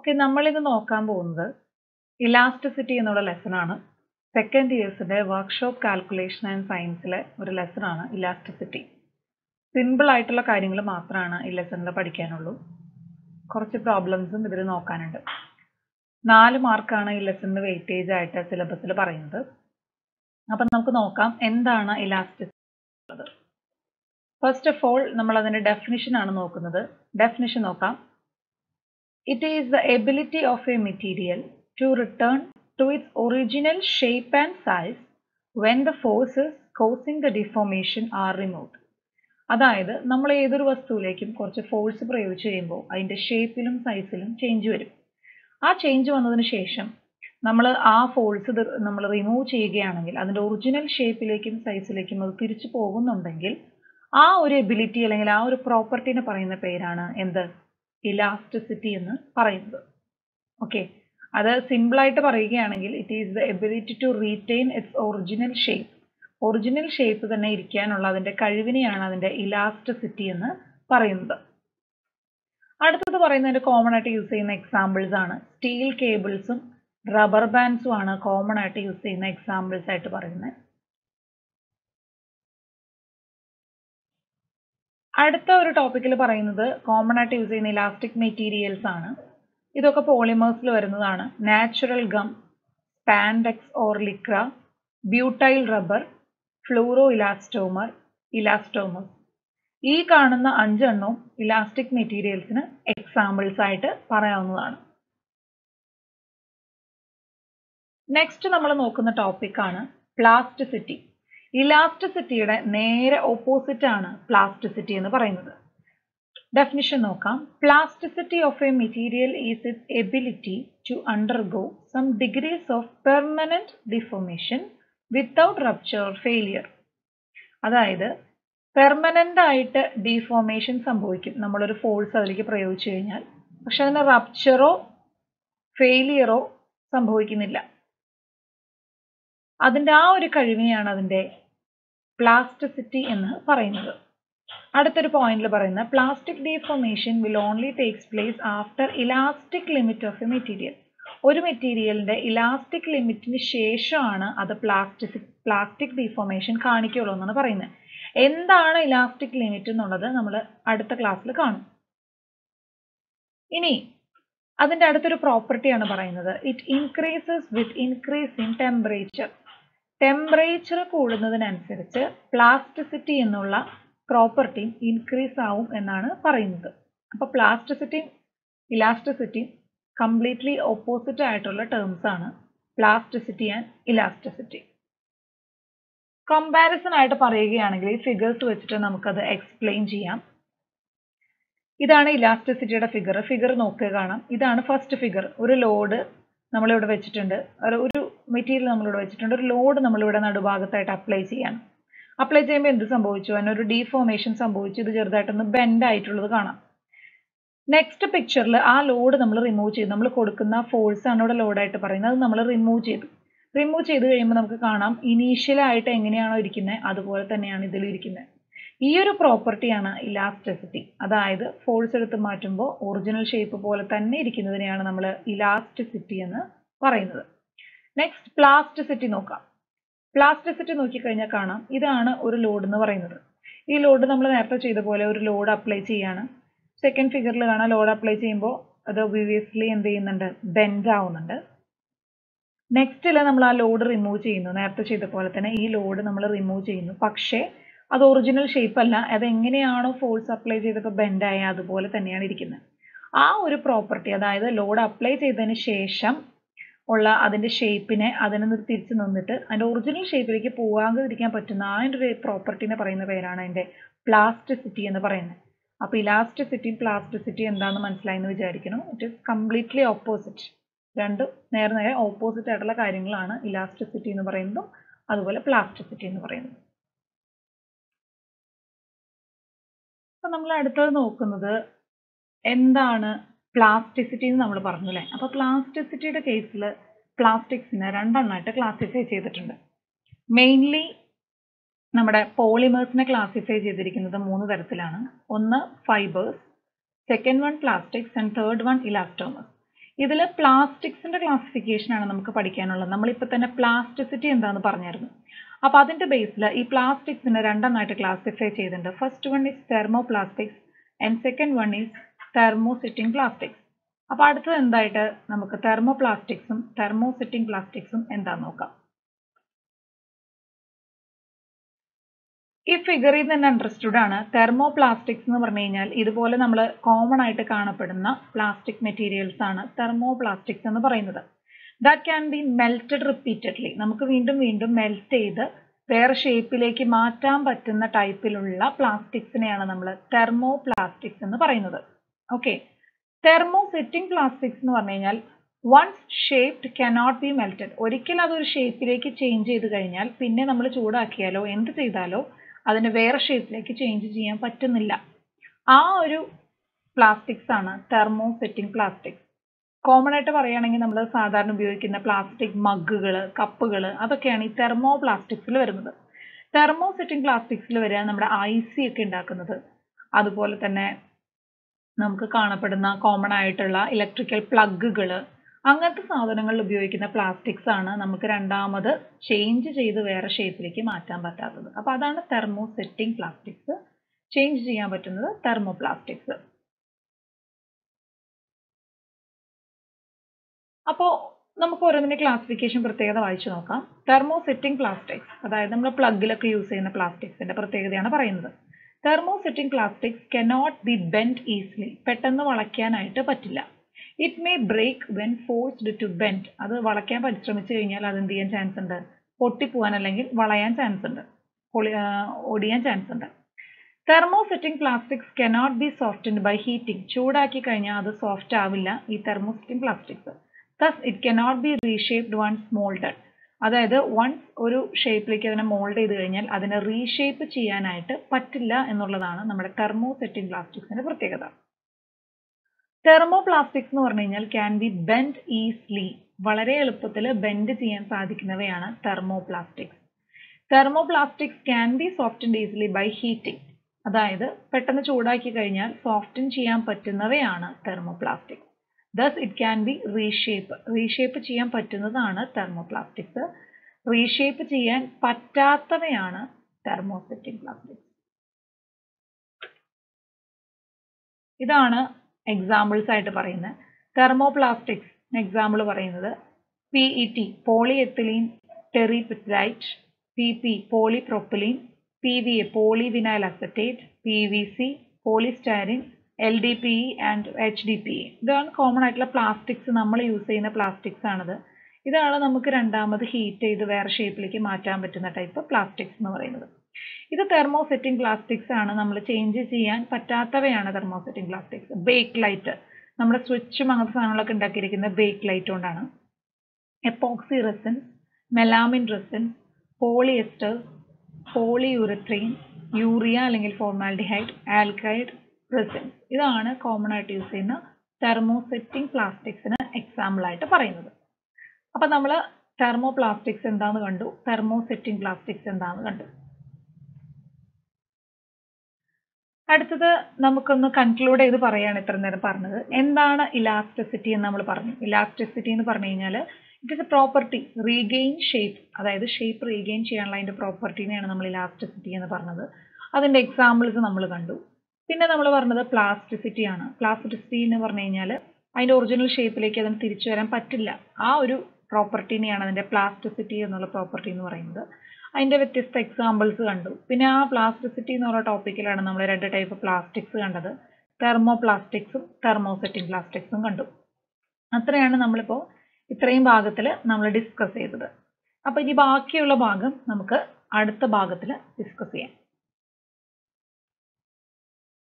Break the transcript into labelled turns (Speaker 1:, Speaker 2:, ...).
Speaker 1: Okay നമ്മളിന്ന് നോക്കാൻ പോകുന്നത് ഇലാസ്റ്റിസിറ്റി എന്നുള്ള ലെസൺ ആണ്. സെക്കൻഡ് ഇയേഴ്സിന്റെ വർക്ക്ഷോപ്പ് കാൽക്കുലേഷൻ ആൻഡ് സയൻസിലെ ഒരു ലെസൺ ആണ് ഇലാസ്റ്റിസിറ്റി സിമ്പിൾ ആയിട്ടുള്ള കാര്യങ്ങൾ മാത്രമാണ് ഈ ലെസണിൽ പഠിക്കാനുള്ളൂ. കുറച്ച് പ്രോബ്ലംസും ഇതിൽ നോക്കാനുണ്ട്. നാല് മാർക്കാണ് ഈ ലെസണിന് വെയിറ്റേജ് ആയിട്ട് സിലബസിൽ പറയുന്നത്. അപ്പം നമുക്ക് നോക്കാം എന്താണ് ഇലാസ്റ്റിസിറ്റി ഫസ്റ്റ് ഓഫ് ഓൾ നമ്മൾ അതിന്റെ ഡെഫിനിഷൻ ആണ് നോക്കുന്നത്. ഡെഫിനിഷൻ നോക്കാം. It is the ability of a material to return to its original shape and size when the forces causing the deformation are removed. അതായത് നമ്മൾ ഏതൊരു വസ്തുവിലേക്കും കുറച്ച് ഫോഴ്സ് പ്രയോഗിച്ച് കഴിയുമ്പോൾ അതിന്റെ ഷേപ്പിലും സൈസിലും ചേഞ്ച് വരും ആ ചേഞ്ച് വന്നതിന് ശേഷം നമ്മൾ ആ ഫോഴ്സ് നമ്മൾ റിമൂവ് ചെയ്യുകയാണെങ്കിൽ അതിന്റെ ഒറിജിനൽ ഷേപ്പിലേക്കും സൈസിലേക്കും അത് തിരിച്ചു പോകുന്നുണ്ടെങ്കിൽ ആ ഒരു എബിലിറ്റി അല്ലെങ്കിൽ ആ ഒരു പ്രോപ്പർട്ടിനെ പറയുന്ന പേരാണ് എന്ത് ഇലാസ്റ്റിസിറ്റി എന്ന് പറയുന്നത്. ഓക്കെ അത് സിമ്പിൾ ആയിട്ട് പറയുകയാണെങ്കിൽ it is the ability to retain its original shape original shape തന്നെ ഇരിക്കാനുള്ള അതിന്റെ കഴിവിനെയാണ് അതിന്റെ ഇലാസ്റ്റിസിറ്റി എന്ന് പറയുന്നത്. അടുത്തത് പറയുന്നതിന്റെ കോമൺ ആയിട്ട് യൂസ് ചെയ്യുന്ന എക്സാമ്പിൾസ് ആണ്. സ്റ്റീൽ കേബിൾസും റബ്ബർ ബാൻഡ്സും ആണ് കോമൺ ആയിട്ട് യൂസ് ചെയ്യുന്ന എക്സാമ്പിൾസ് ആയിട്ട് പറയുന്നത്. അടുത്ത ഒരു ടോപ്പിക്കിൽ പറയുന്നത് കോമൺ ആയിട്ട് യൂസ് ചെയ്യുന്ന ഇലാസ്റ്റിക് മെറ്റീരിയൽസ് ആണ്. ഇതൊക്കെ പോളിമേഴ്സിൽ വരുന്നതാണ്. Natural gum spandex or Lycra butyl rubber fluoro elastomer elastomer ഈ കാണുന്ന അഞ്ചെണ്ണവും ഇലാസ്റ്റിക് മെറ്റീരിയൽസിന് എക്സാമ്പിൾസ് ആയിട്ട് പറയാവുന്നതാണ്. നെക്സ്റ്റ് നമ്മൾ നോക്കുന്ന ടോപ്പിക്കാണ് പ്ലാസ്റ്റിസിറ്റി ഇലാസ്റ്റിസിറ്റിയുടെ നേരെ ഓപ്പോസിറ്റ് ആണ് പ്ലാസ്റ്റിസിറ്റി എന്ന് പറയുന്നത്. ഡെഫിനിഷൻ നോക്കാം. Plasticity of a material is it ability to undergo some degrees of permanent deformation without rupture failure അതായത് പെർമനന്റ് ആയിട്ട് ഡിഫോർമേഷൻ സംഭവിക്കും. നമ്മളൊരു ഫോഴ്സ് അതിലേക്ക് പ്രയോഗിച്ചു കഴിഞ്ഞാൽ. പക്ഷെ അതിന് റപ്ചറോ ഫെയിലിയറോ സംഭവിക്കുന്നില്ല. അതിന്റെ ആ ഒരു കഴിവിനെയാണ് അതിന്റെ പ്ലാസ്റ്റിസിറ്റി എന്ന് പറയുന്നത്. അടുത്തൊരു പോയിന്റിൽ പറയുന്ന plastic deformation will only takes place after elastic limit of a material ഒരു മെറ്റീരിയലിന്റെ ഇലാസ്റ്റിക് ലിമിറ്റിന് ശേഷമാണ് അത് പ്ലാസ്റ്റിസി പ്ലാസ്റ്റിക് ഡീഫോർമേഷൻ കാണിക്കുള്ളൂ എന്നാണ് പറയുന്നത്. എന്താണ് ഇലാസ്റ്റിക് ലിമിറ്റ് എന്നുള്ളത് നമ്മൾ അടുത്ത ക്ലാസ്സിൽ കാണും. ഇനി അതിന്റെ അടുത്തൊരു പ്രോപ്പർട്ടിയാണ് പറയുന്നത്. It increases with increase in temperature temperature കൂടുന്നതിനനുസരിച്ച് പ്ലാസ്റ്റിസിറ്റി എന്നുള്ള പ്രോപ്പർട്ടിയും ഇൻക്രീസ് ആവും എന്നാണ് പറയുന്നത്. അപ്പൊ പ്ലാസ്റ്റിസിറ്റിയും ഇലാസ്റ്റിസിറ്റിയും കംപ്ലീറ്റ്ലി ഓപ്പോസിറ്റ് ആയിട്ടുള്ള ടേംസ് ആണ് പ്ലാസ്റ്റിസിറ്റി ആൻഡ് ഇലാസ്റ്റിസിറ്റി കമ്പാരിസൺ ആയിട്ട് പറയുകയാണെങ്കിൽ ഈ ഫിഗേഴ്സ് വെച്ചിട്ട് നമുക്കത് എക്സ്പ്ലെയിൻ ചെയ്യാം. ഇതാണ് ഇലാസ്റ്റിസിറ്റിയുടെ ഫിഗർ ഫിഗർ നോക്കുക കാണാം. ഇതാണ് ഫസ്റ്റ് ഫിഗർ ഒരു ലോഡ് നമ്മളിവിടെ വെച്ചിട്ടുണ്ട്. ഒരു മെറ്റീരിയൽ നമ്മളിവിടെ വെച്ചിട്ടുണ്ട്. ഒരു ലോഡ് നമ്മളിവിടെ നടുഭാഗത്തായിട്ട് അപ്ലൈ ചെയ്യാണ്. അപ്ലൈ ചെയ്യുമ്പോൾ എന്ത് സംഭവിച്ചു? അതിനൊരു ഡീഫോർമേഷൻ സംഭവിച്ചു. ഇത് ചെറുതായിട്ടൊന്ന് ബെൻഡ് ആയിട്ടുള്ളത് കാണാം. നെക്സ്റ്റ് പിക്ചറിൽ ആ ലോഡ് നമ്മൾ റിമൂവ് ചെയ്തു. നമ്മൾ കൊടുക്കുന്ന ഫോഴ്സ് ആണ് ഇവിടെ ലോഡായിട്ട് പറയുന്നത്. അത് നമ്മൾ റിമൂവ് ചെയ്തു. റിമൂവ് ചെയ്ത് കഴിയുമ്പോൾ നമുക്ക് കാണാം ഇനീഷ്യലായിട്ട് എങ്ങനെയാണോ ഇരിക്കുന്നത് അതുപോലെ തന്നെയാണ് ഇതിൽ ഇരിക്കുന്നത് ഈ ഒരു പ്രോപ്പർട്ടിയാണ് ഇലാസ്റ്റിസിറ്റി അതായത് ഫോഴ്സ് എടുത്ത് മാറ്റുമ്പോൾ ഒറിജിനൽ ഷേപ്പ് പോലെ തന്നെ ഇരിക്കുന്നതിനെയാണ് നമ്മൾ ഇലാസ്റ്റിസിറ്റി എന്ന് പറയുന്നത്. നെക്സ്റ്റ് പ്ലാസ്റ്റിസിറ്റി നോക്കാം. പ്ലാസ്റ്റിസിറ്റി നോക്കിക്കഴിഞ്ഞാൽ കാണാം ഇതാണ് ഒരു ലോഡ് എന്ന് പറയുന്നത്. ഈ ലോഡ് നമ്മൾ നേരത്തെ ചെയ്ത പോലെ ഒരു ലോഡ് അപ്ലൈ ചെയ്യാണ്. സെക്കൻഡ് ഫിഗറിൽ കാണാം ലോഡ് അപ്ലൈ ചെയ്യുമ്പോൾ അത് ഒബിയസ്ലി എന്ത് ചെയ്യുന്നുണ്ട്? ബെൻഡ് ആവുന്നുണ്ട്. നെക്സ്റ്റിൽ നമ്മൾ ആ ലോഡ് റിമൂവ് ചെയ്യുന്നു. നേരത്തെ ചെയ്ത പോലെ തന്നെ ഈ ലോഡ് നമ്മൾ റിമൂവ് ചെയ്യുന്നു. പക്ഷേ അത് ഒറിജിനൽ ഷേപ്പ് അല്ല. അത് എങ്ങനെയാണോ ഫോഴ്സ് അപ്ലൈ ചെയ്തപ്പോൾ ബെൻഡ് ആയ അതുപോലെ തന്നെയാണ് ഇരിക്കുന്നത്. ആ ഒരു പ്രോപ്പർട്ടി അതായത് ലോഡ് അപ്ലൈ ചെയ്തതിന് ശേഷം ഉള്ള അതിന്റെ ഷേപ്പിനെ അതിനെ തിരിച്ചു നിന്നിട്ട് അതിന്റെ ഒറിജിനൽ ഷേപ്പിലേക്ക് പോകാതിരിക്കാൻ പറ്റുന്ന ആ ഒരു പ്രോപ്പർട്ടിനെ പറയുന്ന പേരാണ് അതിന്റെ പ്ലാസ്റ്റിസിറ്റി എന്ന് പറയുന്നത്. അപ്പോൾ ഇലാസ്റ്റിസിറ്റിയും പ്ലാസ്റ്റിസിറ്റി എന്താണെന്ന് മനസ്സിലായെന്ന് വിചാരിക്കണം. ഇറ്റ് ഇസ് കംപ്ലീറ്റ്ലി ഓപ്പോസിറ്റ് രണ്ട് നേരെ നേരെ ഓപ്പോസിറ്റ് ആയിട്ടുള്ള കാര്യങ്ങളാണ് ഇലാസ്റ്റിസിറ്റി എന്ന് പറയുന്നതും അതുപോലെ പ്ലാസ്റ്റിസിറ്റി എന്ന് പറയുന്നത്. അപ്പൊ നമ്മൾ അടുത്തത് നോക്കുന്നത് എന്താണ് പ്ലാസ്റ്റിസിറ്റി എന്ന് നമ്മൾ പറഞ്ഞു അല്ലേ അപ്പോൾ പ്ലാസ്റ്റിസിറ്റിയുടെ കേസിൽ പ്ലാസ്റ്റിക്സിനെ രണ്ടെണ്ണമായിട്ട് ക്ലാസിഫൈ ചെയ്തിട്ടുണ്ട്. മെയിൻലി നമ്മുടെ പോളിമേഴ്സിനെ ക്ലാസിഫൈ ചെയ്തിരിക്കുന്നത് മൂന്ന് തരത്തിലാണ്. ഒന്ന് fibres second one plastics and third one elastomers ഇതിൽ പ്ലാസ്റ്റിക്സിന്റെ ക്ലാസിഫിക്കേഷൻ ആണ് നമുക്ക് പഠിക്കാനുള്ളത്. നമ്മളിപ്പോൾ തന്നെ പ്ലാസ്റ്റിസിറ്റി എന്താണെന്ന് പറഞ്ഞായിരുന്നു. അപ്പോൾ അതിന്റെ ബേസിൽ ഈ പ്ലാസ്റ്റിക്സിനെ രണ്ടെണ്ണമായിട്ട് ക്ലാസിഫൈ ചെയ്തിട്ടുണ്ട്. First one is thermoplastics and second one is thermosetting plastics അപ്പോൾ അടുത്തത് എന്തായിട്ട് നമുക്ക് തെർമോ പ്ലാസ്റ്റിക്സും തെർമോസിറ്റിംഗ് പ്ലാസ്റ്റിക്സും എന്താന്ന് നോക്കാം. ഈ ഫിഗറിൽ നിന്ന് അണ്ടർസ്റ്റുഡ് ആണ്. തെർമോ പ്ലാസ്റ്റിക്സ് എന്ന് പറഞ്ഞു കഴിഞ്ഞാൽ ഇതുപോലെ നമ്മൾ കോമൺ ആയിട്ട് കാണപ്പെടുന്ന പ്ലാസ്റ്റിക് മെറ്റീരിയൽസ് ആണ് തെർമോ പ്ലാസ്റ്റിക്സ് എന്ന് പറയുന്നത്. That can be melted repeatedly നമുക്ക് വീണ്ടും വീണ്ടും മെൽറ്റ് ചെയ്ത് വേറെ ഷേപ്പിലേക്ക് മാറ്റാൻ പറ്റുന്ന ടൈപ്പിലുള്ള പ്ലാസ്റ്റിക്സിനെയാണ് നമ്മൾ തെർമോ പ്ലാസ്റ്റിക്സ് എന്ന് പറയുന്നത്. ഓക്കെ തെർമോ സെറ്റിംഗ് പ്ലാസ്റ്റിക്സ് എന്ന് പറഞ്ഞു കഴിഞ്ഞാൽ once shaped cannot be melted ഒരിക്കൽ അതൊരു ഷേപ്പിലേക്ക് ചേഞ്ച് ചെയ്ത് കഴിഞ്ഞാൽ പിന്നെ നമ്മൾ ചൂടാക്കിയാലോ എന്ത് ചെയ്താലോ അതിന് വേറെ ഷേപ്പിലേക്ക് ചേഞ്ച് ചെയ്യാൻ പറ്റുന്നില്ല. ആ ഒരു പ്ലാസ്റ്റിക്സ് ആണ് തെർമോ സെറ്റിംഗ് പ്ലാസ്റ്റിക്സ് കോമൺ ആയിട്ട് പറയുകയാണെങ്കിൽ നമ്മൾ സാധാരണ ഉപയോഗിക്കുന്ന പ്ലാസ്റ്റിക് മഗ്ഗുകൾ കപ്പുകൾ അതൊക്കെയാണ് ഈ തെർമോ പ്ലാസ്റ്റിക്സിൽ വരുന്നത്. തെർമോ സെറ്റിംഗ് പ്ലാസ്റ്റിക്സിൽ വരിക നമ്മുടെ ഐസി ഒക്കെ ഉണ്ടാക്കുന്നത്. അതുപോലെ തന്നെ നമുക്ക് കാണപ്പെടുന്ന കോമൺ ആയിട്ടുള്ള ഇലക്ട്രിക്കൽ പ്ലഗുകൾ അങ്ങനത്തെ സാധനങ്ങളിൽ ഉപയോഗിക്കുന്ന പ്ലാസ്റ്റിക്സ് ആണ് നമുക്ക് രണ്ടാമത് ചേഞ്ച് ചെയ്ത് വേറെ ഷേപ്പിലേക്ക് മാറ്റാൻ പറ്റാത്തത്. അപ്പോൾ അതാണ് തെർമോ സെറ്റിംഗ് പ്ലാസ്റ്റിക്സ് ചേഞ്ച് ചെയ്യാൻ പറ്റുന്നത് തെർമോ പ്ലാസ്റ്റിക്സ് അപ്പോൾ നമുക്ക് ഓരോന്നിന്റെ ക്ലാസിഫിക്കേഷൻ പ്രത്യേകത വായിച്ചു നോക്കാം. തെർമോ സെറ്റിംഗ് പ്ലാസ്റ്റിക്സ് അതായത് നമ്മൾ പ്ലഗിലൊക്കെ യൂസ് ചെയ്യുന്ന പ്ലാസ്റ്റിക്സിന്റെ പ്രത്യേകതയാണ് പറയുന്നത്. Thermosetting plastics cannot be bend easily പെട്ടെന്ന് വളയ്ക്കാനായിട്ട് പറ്റില്ല. It may break when forced to bend അത് വളയ്ക്കാൻ പരിശ്രമിച്ചു കഴിഞ്ഞാൽ അത് എന്ത് ചെയ്യാൻ ചാൻസ് ഉണ്ട്? പൊട്ടിപ്പോവാൻ അല്ലെങ്കിൽ വളയാൻ ചാൻസ് ഉണ്ട്. പൊളി ഒടിയാൻ ചാൻസ് ഉണ്ട്. Thermosetting plastics cannot be softened by heating ചൂടാക്കി കഴിഞ്ഞാൽ അത് സോഫ്റ്റ് ആവില്ല ഈ thermosetting plastics thus it cannot be reshaped once moulded അതായത് വൺസ് ഒരു ഷേപ്പിലേക്ക് അതിനെ മോൾഡ് ചെയ്ത് കഴിഞ്ഞാൽ അതിനെ റീഷേപ്പ് ചെയ്യാനായിട്ട് പറ്റില്ല എന്നുള്ളതാണ് നമ്മുടെ തെർമോ സെറ്റിംഗ് പ്ലാസ്റ്റിക്സിന്റെ പ്രത്യേകത. തെർമോ പ്ലാസ്റ്റിക്സ് എന്ന് പറഞ്ഞു കഴിഞ്ഞാൽ ക്യാൻ ബി ബെൻഡ് ഈസ്ലി വളരെ എളുപ്പത്തിൽ ബെൻഡ് ചെയ്യാൻ സാധിക്കുന്നവയാണ് thermoplastics thermoplastics can be softened easily by heating അതായത് പെട്ടെന്ന് ചൂടാക്കി കഴിഞ്ഞാൽ സോഫ്റ്റൻ ചെയ്യാൻ പറ്റുന്നവയാണ് thermoplastics thus it can be reshape reshape ചെയ്യാൻ പറ്റുന്നതാണ് തെർമോപ്ലാസ്റ്റിക്സ് റീഷേപ്പ് ചെയ്യാൻ പറ്റാത്തവയാണ് തെർമോസെറ്റിക് പ്ലാസ്റ്റിക്സ് ഇതാണ് എക്സാമ്പിൾസ് ആയിട്ട് പറയുന്നത്. തെർമോപ്ലാസ്റ്റിക്സ് എക്സാമ്പിൾ പറയുന്നത് P E T poly ethylene terephthalate P P polypropylene P V A poly vinyl acetate P V C polystyrene L D P and H D P ഇതാണ് common ആയിട്ടുള്ള plastics നമ്മൾ use ചെയ്യുന്ന plastics ആണിത്. ഇതാണ് നമുക്ക് രണ്ടാമത് heat ചെയ്ത് വേറെ ഷേപ്പിലേക്ക് മാറ്റാൻ പറ്റുന്ന ടൈപ്പ് പ്ലാസ്റ്റിക്സ് എന്ന് പറയുന്നത്. ഇത് തെർമോസെറ്റിംഗ് പ്ലാസ്റ്റിക്സ് ആണ്. നമ്മൾ ചേഞ്ച് ചെയ്യാൻ പറ്റാത്തവയാണ് തെർമോസെറ്റിംഗ് പ്ലാസ്റ്റിക്സ് ബേക്ക് ലൈറ്റ് നമ്മുടെ സ്വിച്ചും അങ്ങനത്തെ സാധനങ്ങളൊക്കെ ഉണ്ടാക്കിയിരിക്കുന്നത് ബേക്ക് ലൈറ്റ് കൊണ്ടാണ്. Epoxy resins melamine resins polyester polyurethane urea അല്ലെങ്കിൽ ഫോർമാൽഡിഹൈഡ് ആൽക്കൈഡ് റെസിൻസ് ഇതാണ് കോമൺ ആയിട്ട് യൂസ് ചെയ്യുന്ന തെർമോസെറ്റിംഗ് പ്ലാസ്റ്റിക്സിന് എക്സാമ്പിൾ ആയിട്ട് പറയുന്നത്. അപ്പം നമ്മൾ തെർമോ പ്ലാസ്റ്റിക്സ് എന്താന്ന് കണ്ടു? തെർമോസെറ്റിംഗ് പ്ലാസ്റ്റിക്സ് എന്താന്ന് കണ്ടു. അടുത്തത് നമുക്കൊന്ന് കൺക്ലൂഡ് ചെയ്ത് പറയാണ് ഇത്ര നേരം പറഞ്ഞത്. എന്താണ് ഇലാസ്റ്റിസിറ്റി എന്ന് നമ്മൾ പറഞ്ഞു. ഇലാസ്റ്റിസിറ്റി എന്ന് പറഞ്ഞു കഴിഞ്ഞാൽ it is a property regain shape അതായത് ഷേപ്പ് റീഗെയിൻ ചെയ്യാനുള്ള അതിന്റെ പ്രോപ്പർട്ടീനെയാണ് നമ്മൾ ഇലാസ്റ്റിസിറ്റി എന്ന് പറഞ്ഞത്. അതിന്റെ എക്സാമ്പിൾസ് നമ്മൾ കണ്ടു. പിന്നെ നമ്മൾ പറഞ്ഞത് പ്ലാസ്റ്റിസിറ്റി ആണ്. പ്ലാസ്റ്റിസിറ്റി എന്ന് പറഞ്ഞു കഴിഞ്ഞാൽ അതിന്റെ ഒറിജിനൽ ഷേപ്പിലേക്ക് അതിന് തിരിച്ചു വരാൻ പറ്റില്ല. ആ ഒരു പ്രോപ്പർട്ടീനെയാണ് അതിന്റെ പ്ലാസ്റ്റിസിറ്റി എന്നുള്ള പ്രോപ്പർട്ടി എന്ന് പറയുന്നത്. അതിന്റെ വ്യത്യസ്ത എക്സാമ്പിൾസ് കണ്ടു. പിന്നെ ആ പ്ലാസ്റ്റിസിറ്റി എന്നുള്ള ടോപ്പിക്കിലാണ് നമ്മൾ രണ്ട് ടൈപ്പ് പ്ലാസ്റ്റിക്സ് കണ്ടത്. തെർമോ പ്ലാസ്റ്റിക്സും തെർമോസെറ്റിംഗ് പ്ലാസ്റ്റിക്സും കണ്ടു. അത്രയാണ് നമ്മളിപ്പോൾ ഇത്രയും ഭാഗത്തിൽ നമ്മൾ ഡിസ്കസ് ചെയ്തത്. അപ്പോൾ ഇനി ബാക്കിയുള്ള ഭാഗം നമുക്ക് അടുത്ത ഭാഗത്തിൽ ഡിസ്കസ് ചെയ്യാം.